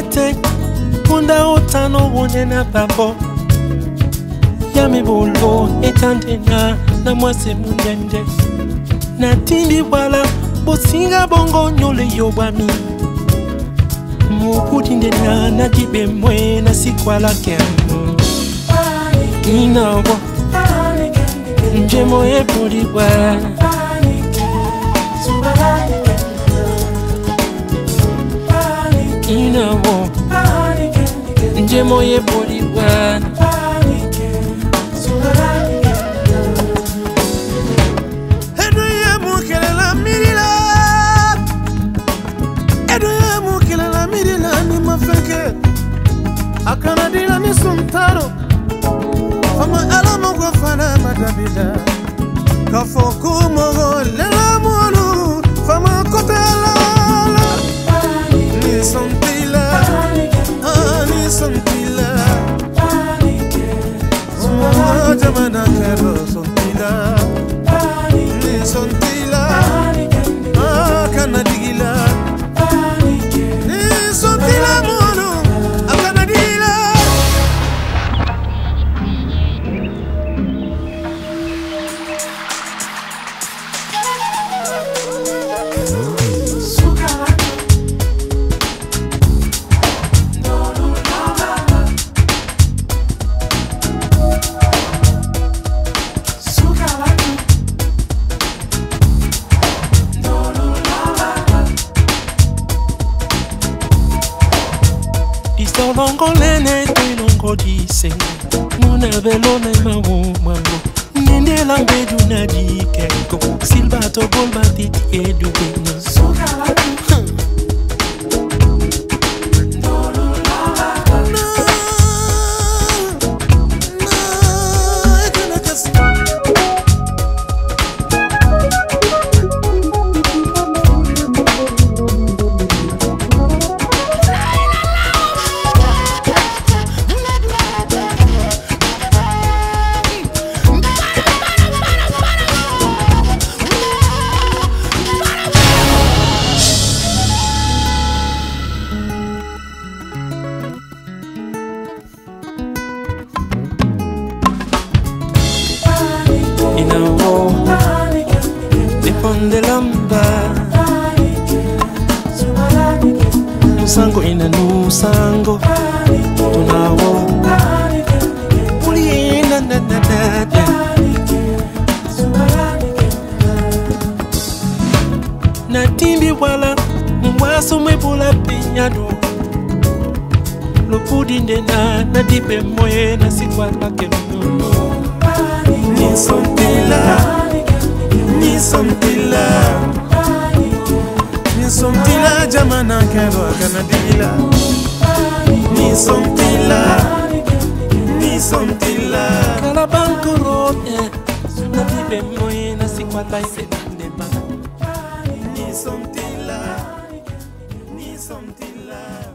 ete mpunda otano wonena bango ya mibolo etandena na mwasi munene natindi bwala bosinga bongo nyole yobwami mokudi ndena na dibe mwe na sikwalake inawo njemo epulikwa njemo ebuli bwana Edoye mukelela mirila Edoye mukelela mirila ni mafeke Akana dila ni suntaro. Fama alama kwa fana madabila Kafoku mana kero sontila Sontila Akana digila isolongolene tinongodise muna belone mawo mwango ndindela mbedu na dikeko silbatogol batiti edubena Sango Niponde lamba. Musango ina nusango Tunawo Uli, na na na na na. Natimbi wala, Mwaso mwebula pinyado Lupudi ndena Nadipe moye, na sikwala kemno Ni some tila, need something like.